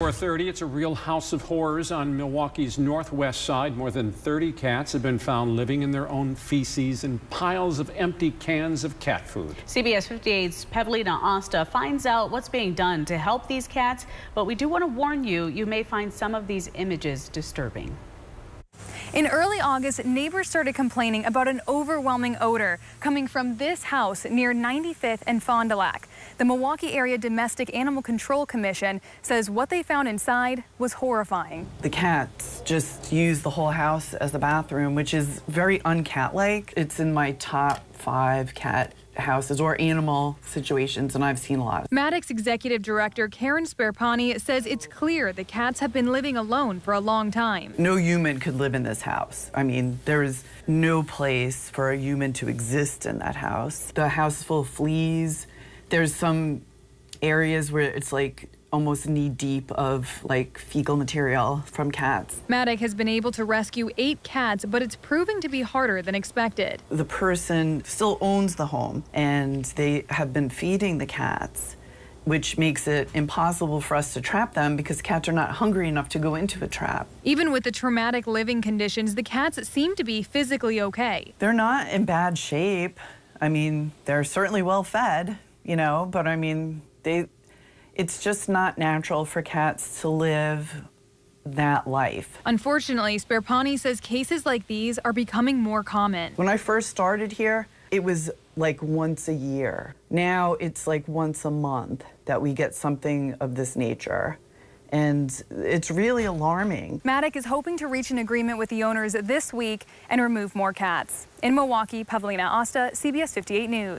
4:30, it's a real house of horrors on Milwaukee's northwest side. More than 30 cats have been found living in their own feces and piles of empty cans of cat food. CBS 58's Pavlina Osta finds out what's being done to help these cats, but we do want to warn you, you may find some of these images disturbing. In early August, neighbors started complaining about an overwhelming odor coming from this house near 95th and Fond du Lac. The Milwaukee Area Domestic Animal Control Commission says what they found inside was horrifying. The cats just use the whole house as a bathroom, which is very uncat-like. It's in my top five cat houses or animal situations, and I've seen a lot. MADACC Executive Director Karen Sparapani says it's clear the cats have been living alone for a long time. No human could live in this house. I mean, there is no place for a human to exist in that house. The house is full of fleas. There's some areas where it's like almost knee deep of like fecal material from cats. MADACC has been able to rescue eight cats, but it's proving to be harder than expected. The person still owns the home and they have been feeding the cats which makes it impossible for us to trap them because cats are not hungry enough to go into a trap. Even with the traumatic living conditions, the cats seem to be physically okay. They're not in bad shape. I mean, they're certainly well fed, you know, but I mean, they it's just not natural for cats to live that life. Unfortunately, Sparapani says cases like these are becoming more common. When I first started here, it was like once a year. Now it's like once a month that we get something of this nature. And it's really alarming. MADACC is hoping to reach an agreement with the owners this week and remove more cats. In Milwaukee, Pavlina Osta, CBS 58 News.